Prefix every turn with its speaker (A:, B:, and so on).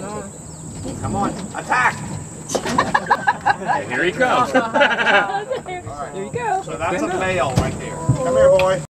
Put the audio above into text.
A: Come on, attack!
B: okay, here he comes.
C: There you go.
A: So that's a male right there.
D: Come here, boy.